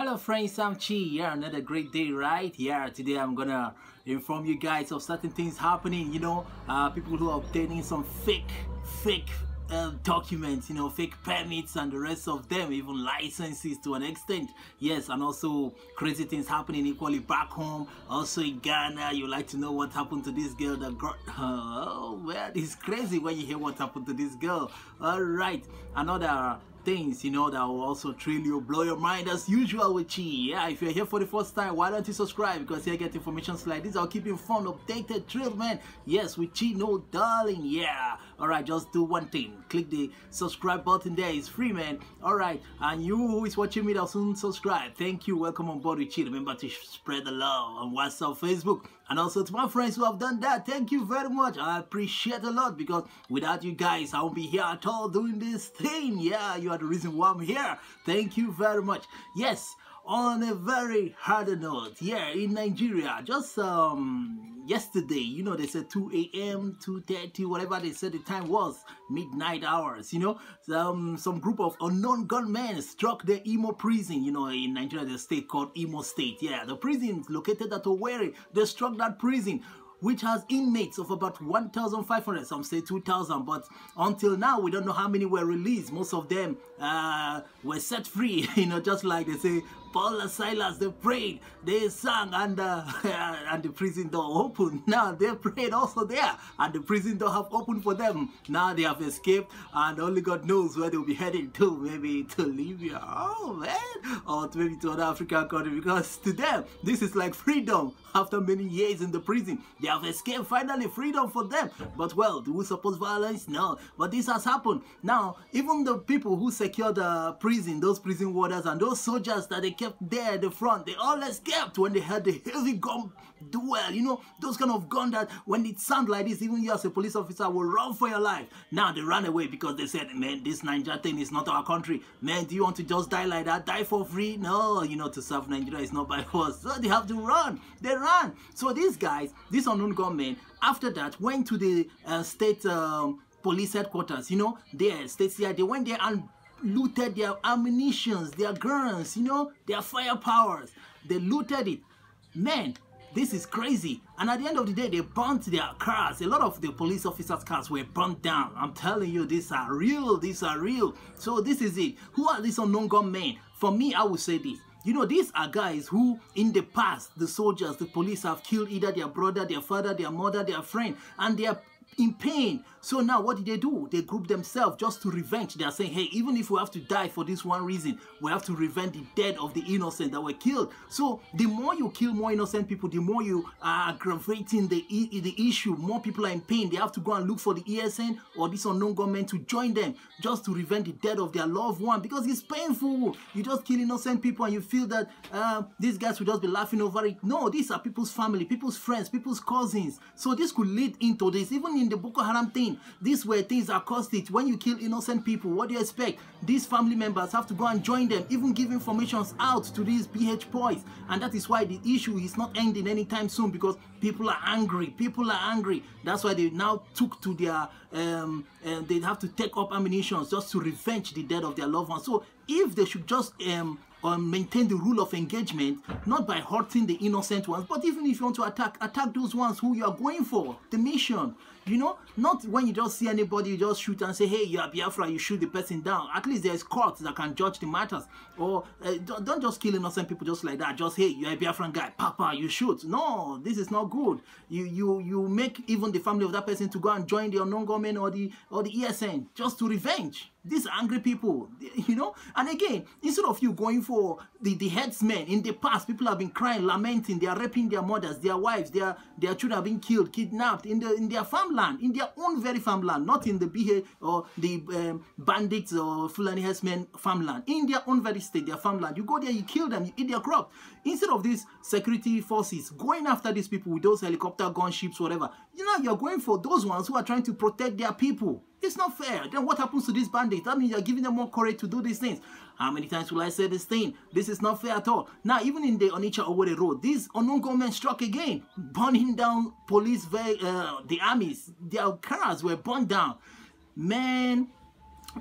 Hello friends, I'm Chi. Yeah, another great day, right? Yeah, today I'm gonna inform you guys of certain things happening. You know, uh, people who are obtaining some fake, fake uh, documents, you know, fake permits and the rest of them, even licenses to an extent. Yes, and also crazy things happening equally back home. Also in Ghana, you like to know what happened to this girl that got, oh man, it's crazy when you hear what happened to this girl. All right, another things you know that will also thrill you blow your mind as usual with chi. Yeah if you're here for the first time why don't you subscribe? Because here get information like this i'll keep you informed updated thrilled man yes with chi no darling. Yeah all right just do one thing. Click the subscribe button there it's free man. All right and you who is watching me that soon subscribe thank you welcome on board with remember to spread the love on whatsapp facebook and also to my friends who have done that. Thank you very much. I appreciate a lot because without you guys i won't be here at all doing this thing. Yeah you are the reason why i'm here. Thank you very much. Yes on a very hard note. Yeah in nigeria just um yesterday. You know they said 2 a.m 2:30, whatever they said the time was. Midnight hours you know? Some some group of unknown gunmen struck the imo prison you know in nigeria the state called imo state. Yeah the prison located at owerri. They struck that prison which has inmates of about 1,500, some say 2,000, but until now, we don't know how many were released. Most of them uh, were set free, you know, just like they say, Paul and Silas, they prayed, they sang, and uh, and the prison door opened. Now they prayed also there, and the prison door have opened for them. Now they have escaped, and only God knows where they'll be heading to. Maybe to Libya, oh man, or maybe to another African country. Because to them, this is like freedom after many years in the prison. They have escaped finally, freedom for them. But well, do we suppose violence? No. But this has happened. Now, even the people who secured the prison, those prison warders, and those soldiers that they kept there at the front. They all escaped when they had the heavy gun duel. You know, those kind of gun that when it sounds like this, even you as a police officer will run for your life. Now they ran away because they said, man, this Niger thing is not our country. Man, do you want to just die like that? Die for free? No, you know, to serve Nigeria is not by force. So they have to run. They run. So these guys, these unknown gunmen, after that, went to the uh, state um, police headquarters, you know, there, state CID. They went there and looted their ammunitions, their guns, you know, their firepowers. They looted it. Man, this is crazy. And at the end of the day, they burnt their cars. A lot of the police officers' cars were burnt down. I'm telling you, these are real. These are real. So this is it. Who are these unknown gunmen? For me, I would say this. You know, these are guys who, in the past, the soldiers, the police have killed either their brother, their father, their mother, their friend, and they are in pain. So now what did they do? They group themselves just to revenge. They are saying, hey, even if we have to die for this one reason, we have to revenge the dead of the innocent that were killed. So the more you kill more innocent people, the more you are aggravating the, the issue. More people are in pain. They have to go and look for the ESN or this unknown government to join them just to revenge the death of their loved one because it's painful. You just kill innocent people and you feel that uh, these guys will just be laughing over it. No, these are people's family, people's friends, people's cousins. So this could lead into this. Even in the Boko Haram thing, these were things that caused it. When you kill innocent people, what do you expect? These family members have to go and join them, even give informations out to these PH boys. And that is why the issue is not ending anytime soon because people are angry. People are angry. That's why they now took to their, um, uh, they have to take up ammunition just to revenge the death of their loved ones. So if they should just um, um, maintain the rule of engagement, not by hurting the innocent ones, but even if you want to attack, attack those ones who you are going for, the mission. You know, not when you just see anybody, you just shoot and say, hey, you are Biafra, you shoot the person down. At least there's courts that can judge the matters. Or uh, don't, don't just kill innocent people just like that. Just, hey, you're a Biafran guy, papa, you shoot. No, this is not good. You you you make even the family of that person to go and join the unknown government or the, or the ESN just to revenge these angry people you know and again instead of you going for the the headsmen in the past people have been crying lamenting they are raping their mothers their wives their their children have been killed kidnapped in the in their farmland in their own very farmland not in the BH or the um, bandits or Fulani headsmen farmland. In their own very state their farmland. You go there you kill them you eat their crop. Instead of these security forces going after these people with those helicopter gunships whatever you know you're going for those ones who are trying to protect their people it's not fair. Then what happens to these bandits? That means you're giving them more courage to do these things. How many times will I say this thing? This is not fair at all. Now, even in the Onitsha Owerri Road, these unknown gunmen struck again, burning down police, uh, the armies. Their cars were burned down. Man,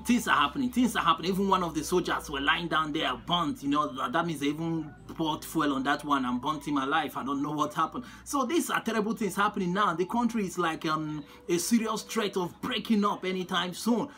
things are happening things are happening. Even one of the soldiers were lying down there burnt you know that, that means they even poured fuel on that one and burnt him alive. I don't know what happened. So these are terrible things happening now. The country is like um, a serious threat of breaking up anytime soon.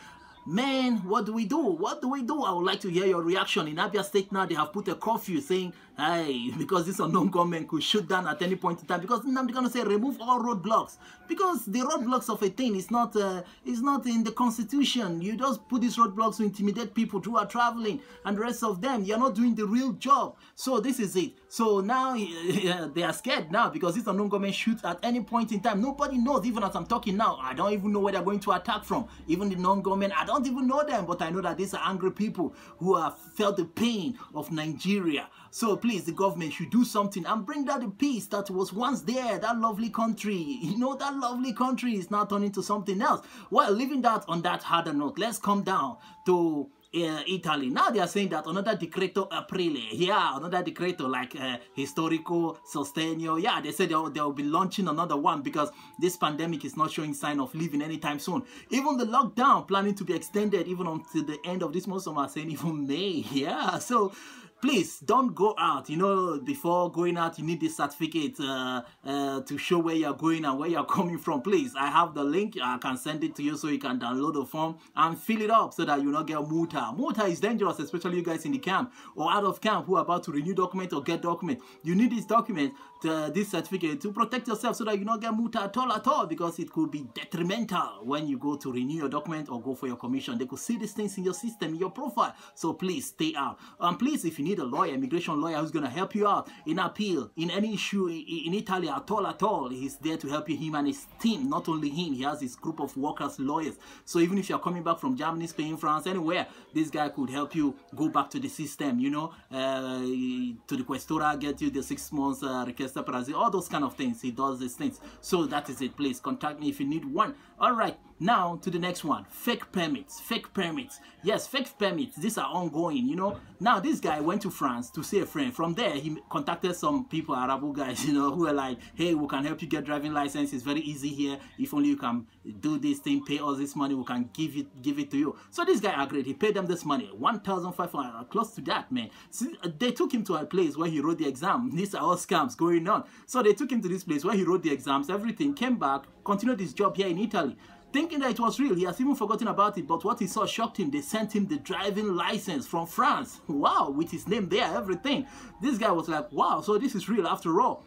Man what do we do? What do we do? I would like to hear your reaction. In abia state now they have put a curfew saying hey because this unknown government could shoot down at any point in time. Because going to say remove all roadblocks. Because the roadblocks of a thing is not uh, is not in the constitution. You just put these roadblocks to intimidate people who are traveling and the rest of them you're not doing the real job. So this is it. So now they are scared now because this unknown government shoots at any point in time. Nobody knows even as i'm talking now i don't even know where they're going to attack from. Even the non-government i don't even know them but i know that these are angry people who have felt the pain of nigeria. So please, the government should do something and bring down the peace that was once there, that lovely country. You know, that lovely country is now turning to something else. Well, leaving that on that harder note, let's come down to uh, Italy. Now they are saying that another decreto aprile, yeah, another decreto like uh, historico sostegno. Yeah, they said they'll, they'll be launching another one because this pandemic is not showing sign of leaving anytime soon. Even the lockdown planning to be extended even until the end of this month. Some are saying even May. Yeah, so please don't go out. You know before going out you need this certificate uh, uh, to show where you're going and where you're coming from. Please i have the link. I can send it to you so you can download the form and fill it up so that you not get multa. Multa is dangerous especially you guys in the camp or out of camp who are about to renew document or get document. You need this document to, this certificate to protect yourself so that you not get multa at all at all because it could be detrimental when you go to renew your document or go for your commission. They could see these things in your system in your profile. So please stay out. And please if you need need a lawyer, immigration lawyer who's going to help you out in appeal, in any issue in Italy at all, at all. He's there to help you, him and his team. Not only him, he has his group of workers, lawyers. So even if you're coming back from Germany, Spain, France, anywhere, this guy could help you go back to the system, you know, uh, to the get you the six months uh, requesta all those kind of things. He does these things. So that is it. Please contact me if you need one. All right. Now to the next one, fake permits, fake permits. Yes, fake permits, these are ongoing, you know. Now this guy went to France to see a friend. From there, he contacted some people, Arabu guys, you know, who were like, hey, we can help you get driving license. It's very easy here. If only you can do this thing, pay us this money, we can give it give it to you. So this guy agreed. He paid them this money, 1,500, close to that, man. So uh, they took him to a place where he wrote the exam. These are all scams going on. So they took him to this place where he wrote the exams, everything, came back, continued his job here in Italy. Thinking that it was real, he has even forgotten about it, but what he saw shocked him. They sent him the driving license from France. Wow, with his name there, everything. This guy was like, wow, so this is real after all.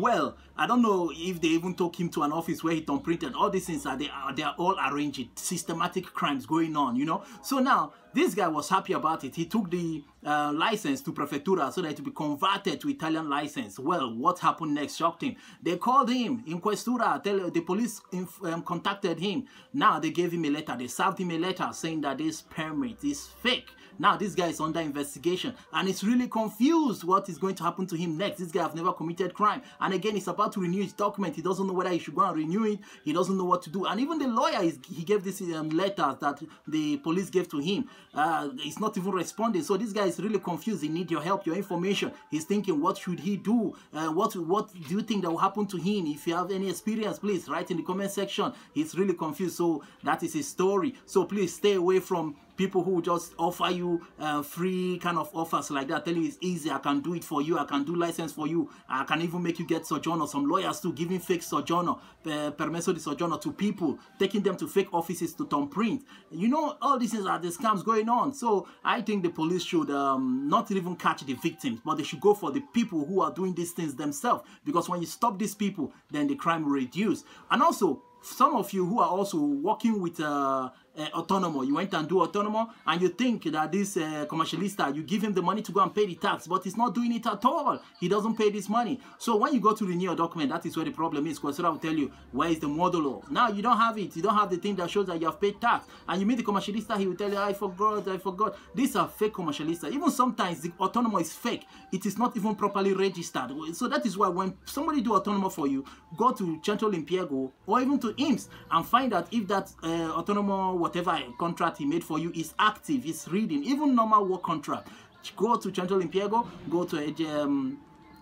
Well, I don't know if they even took him to an office where he printed. All these things are they are they are all arranged, systematic crimes going on, you know. So now this guy was happy about it. He took the uh, license to Prefettura so that it would be converted to Italian license. Well, what happened next shocked him. They called him in Questura. Tell, the police um, contacted him. Now they gave him a letter. They served him a letter saying that this permit is fake. Now this guy is under investigation and it's really confused what is going to happen to him next. This guy has never committed crime. And again, he's about to renew his document. He doesn't know whether he should go and renew it. He doesn't know what to do. And even the lawyer, is, he gave this um, letters that the police gave to him. Uh, he's not even responding. So this guy is really confused. He needs your help, your information. He's thinking, what should he do? Uh, what, what do you think that will happen to him? If you have any experience, please write in the comment section. He's really confused. So that is his story. So please stay away from people who just offer you uh, free kind of offers like that, telling you it's easy, I can do it for you, I can do license for you, I can even make you get soggiorno. Some lawyers too giving fake soggiorno, uh, permesso di soggiorno to people, taking them to fake offices to turn print. You know, all these things are the scams going on. So I think the police should um, not even catch the victims, but they should go for the people who are doing these things themselves. Because when you stop these people, then the crime will reduce. And also, some of you who are also working with uh, uh. You went and do autonomo and you think that this uh, commercialista, you give him the money to go and pay the tax, but he's not doing it at all. He doesn't pay this money. So when you go to renew your document, that is where the problem is. I will tell you, where is the modulo? Now you don't have it. You don't have the thing that shows that you have paid tax. And you meet the commercialista, he will tell you, I forgot, I forgot. These are fake commercialista. Even sometimes the autonomo is fake. It is not even properly registered. So that is why when somebody do autonomo for you, go to Central Impiego or even to INPS and find out if that uh, autonomo whatever contract he made for you is active, is reading, even normal work contract. Go to Central Impiego, go to um,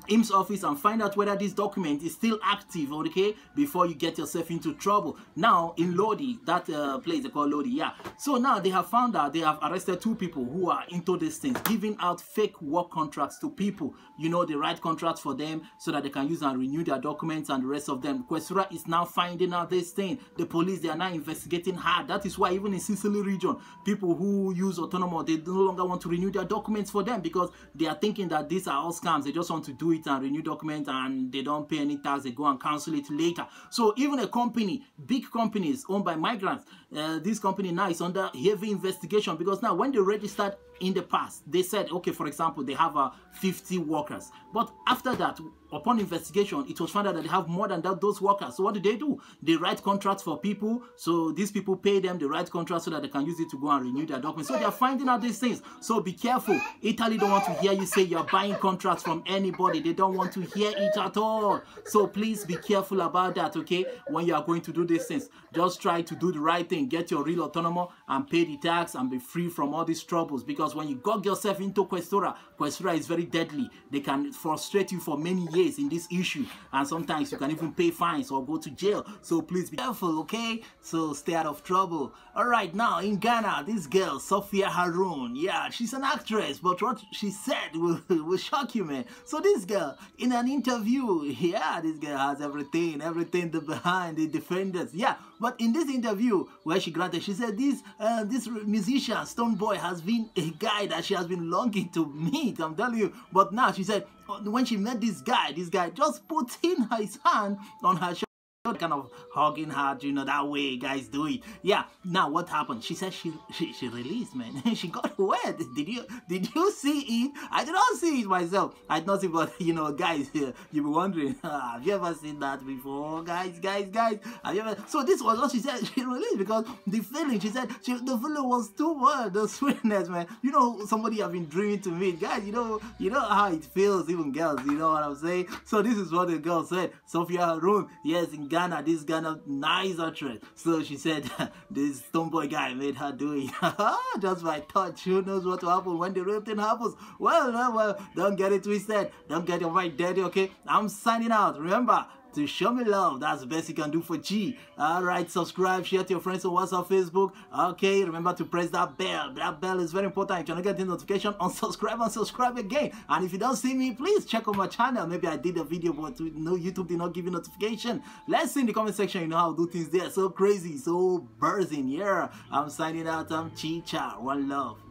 INPS office and find out whether this document is still active, okay, before you get yourself into trouble. Now, in Lodi, that uh, place they call Lodi, yeah. So now they have found out they have arrested two people who are into these things, giving out fake work contracts to people. You know, the right contracts for them so that they can use and renew their documents and the rest of them. Questura is now finding out this thing. The police, they are now investigating hard. That is why even in Sicily region, people who use autonomous, they no longer want to renew their documents for them because they are thinking that these are all scams. They just want to do it and renew documents and they don't pay any tax. They go and cancel it later. So even a company, big companies owned by migrants, uh, this company now is under heavy investigation because now when they registered in the past, they said, okay, for example, they have uh, 50 workers. But after that, upon investigation, it was found out that they have more than that, those workers. So what do they do? They write contracts for people. So these people pay them, they write contracts so that they can use it to go and renew their documents. So they're finding out these things. So be careful. Italy don't want to hear you say you're buying contracts from anybody. They don't want to hear it at all. So please be careful about that, okay? When you are going to do these things, just try to do the right thing. Get your real autonomo and pay the tax and be free from all these troubles. Because when you got yourself into Questura, Questura is very deadly. They can frustrate you for many years in this issue. And sometimes you can even pay fines or go to jail. So please be careful, okay? So stay out of trouble. All right, now in Ghana, this girl, Sophia Haroon, yeah, she's an actress, but what she said will, will shock you, man. So this girl, in an interview, yeah, this girl has everything, everything behind the defenders, yeah. But in this interview where she granted, she said this uh, this musician Stonebwoy has been a guy that she has been longing to meet. I'm telling you. But now she said when she met this guy, this guy just put in his hand on her shoulder kind of hugging her, you know, that way guys do it. Yeah, now what happened? She said she she, she released, man. she got wet. Did you did you see it? I did not see it myself. I did not see, but you know, guys, you be wondering, have you ever seen that before? Guys, guys, guys, have you ever? So this was what she said she released because the feeling, she said she, the feeling was too much, the sweetness, man. You know, somebody have been dreaming to meet. Guys, you know, you know how it feels, even girls, you know what I'm saying? So this is what the girl said. Sophia Haroon, yes, in Ghana, this Ghana nice actress. So she said this tomboy guy made her do it. Ah, just by touch. Who knows what will happen when the real thing happens? Well, well, well, don't get it twisted. Don't get your mind dirty, okay? I'm signing out. Remember, to show me love. That's the best you can do for G. Alright, subscribe, share to your friends on WhatsApp, Facebook. Okay, remember to press that bell. That bell is very important. If you're not getting notification, unsubscribe and subscribe again. And if you don't see me, please check on my channel. Maybe I did a video, but no YouTube did not give you notification. Let's see in the comment section, you know how to do things there. So crazy, so buzzing. Yeah, I'm signing out. I'm Chicha. One love.